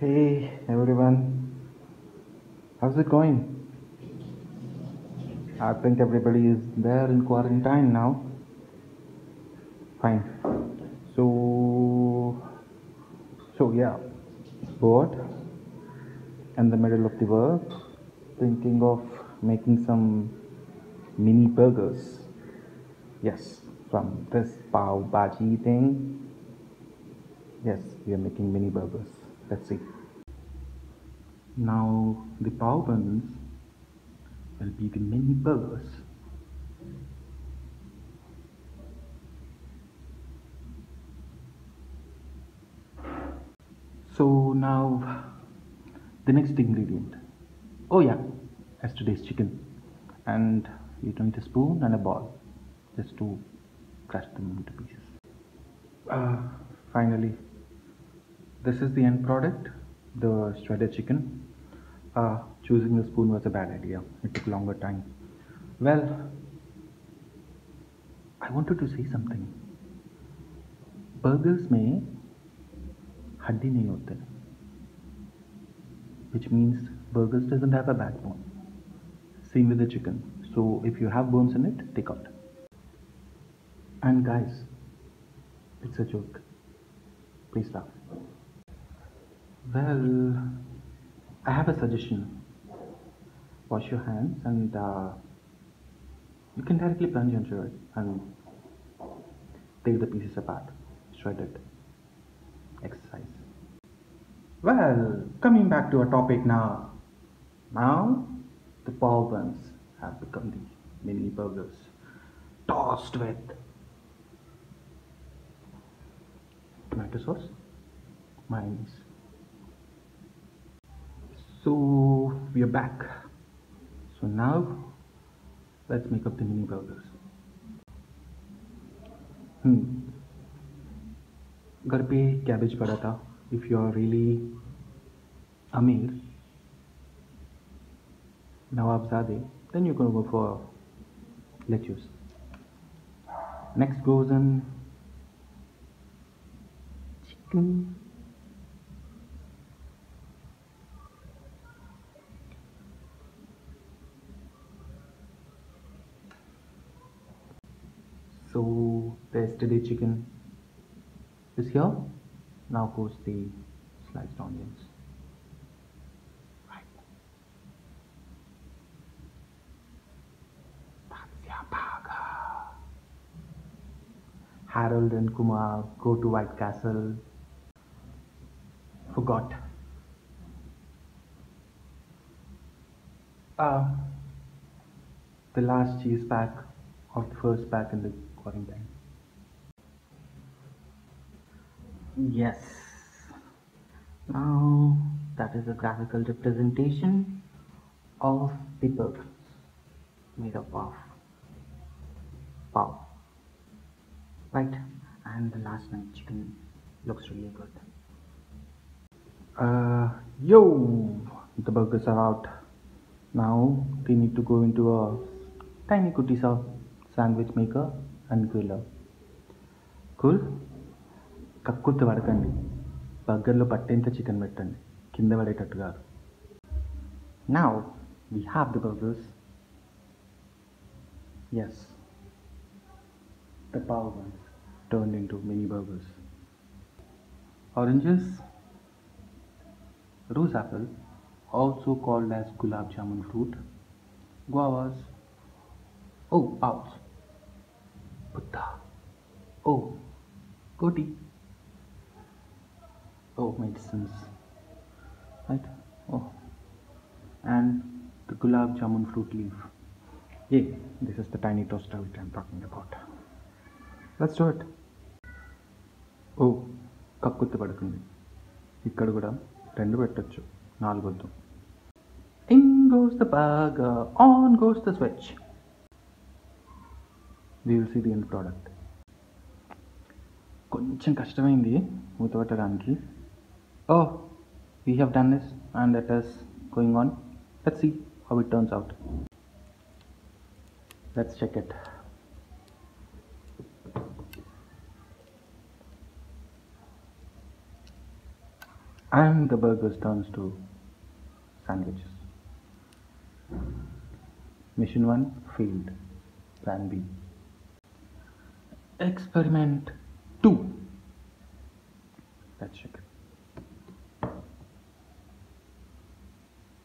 Hey everyone, how's it going? I think everybody is there in quarantine now. Fine. So, so yeah, bored in the middle of the work, thinking of making some mini burgers. Yes, from this pav bhaji thing. Yes, we are making mini burgers. Let's see. Now the pav buns will be the mini burgers. So now the next ingredient. Oh yeah, yesterday's chicken. And you need a spoon and a ball just to crush them into pieces. Uh, finally, this is the end product, the shredded chicken. Uh, choosing the spoon was a bad idea. It took longer time. Well, I wanted to say something. Burgers में हड्डी नहीं होते which means burgers doesn't have a backbone. Same with the chicken. So if you have bones in it, take out. And guys, it's a joke. Please laugh. Well, I have a suggestion. Wash your hands and uh, you can directly plunge into it and take the pieces apart. Shred it. Exercise. Well, coming back to our topic now. Now, the pav buns have become the mini burgers tossed with tomato sauce, mayonnaise So, we are back. So, now let's make up the mini burgers. Hmm. घर पे cabbage पड़ा था if you are really Amir, Nawab Zadeh, then you're going to go for lettuce. Next goes in chicken. So the yesterday chicken is here. Now goes the sliced onions. Right. That's your burger. Harold and Kumar go to White Castle. Forgot. Uh, the last cheese pack of the first pack in the quarantine. Yes. Now that is a graphical representation of the burgers made up of pav. Right? And the last night chicken looks really good. Uh, yo! The burgers are out. Now they need to go into a tiny kutisa sandwich maker and griller. Cool? కక్కుర్తి పడకండి బర్గర్లో పట్టేంత chicken పెట్టండి కింద పడేటట్టు కాదు now we have the burgers as the pav ones turned into mini burgers oranges rose apple also called as gulab jamun fruit guavas oh pouch buddha oh goatee oh medicines right oh and the gulab jamun fruit leaf yeah this is the tiny toaster which i'm talking about let's do it ఓ కక్కుత్తి పడుతుంది ఇక్కడ కూడా రెండు పెట్టచ్చు నాలుగొద్దు in goes the burger on goes the switch we will see the end product కొంచెం కష్టమైంది మూత పెట్టడానికి Oh, we have done this and it is going on. Let's see how it turns out. Let's check it. And and the burgers turns to sandwiches. Mission 1 failed. Plan B. Experiment 2. Let's check.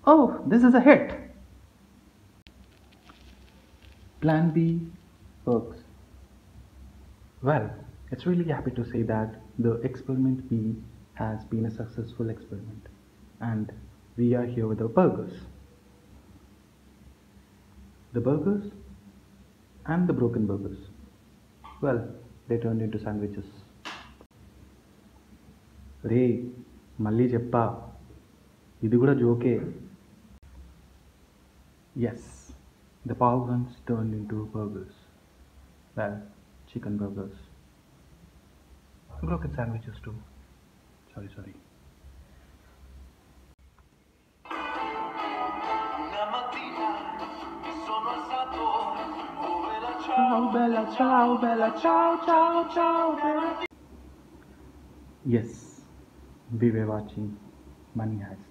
Oh, this is a hit. Plan B works. Well, it's really happy to say that the experiment B has been a successful experiment and we are here with our burgers. The burgers and the broken burgers. Well, they turn into sandwiches రే మళ్ళీ చెప్పా. ఇది కూడా జోకే. As the pav buns turn into burgers well chicken burgers ఇంకొక sandwiches too sorry sorry ciao bella, ciao ciao ciao bella. Yes, we were watching Money Heist.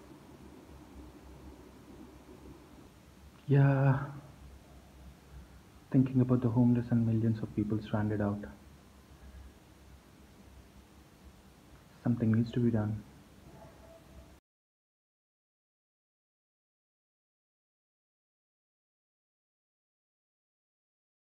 Yeah, thinking about the homeless and millions of people stranded out. Something needs to be done.